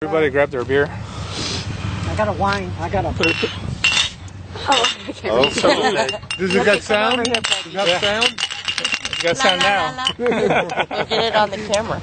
Everybody grab their beer. I got a wine. I got a. Oh, oh Does it got sound? Does it got sound? You got sound now. You get it on the camera.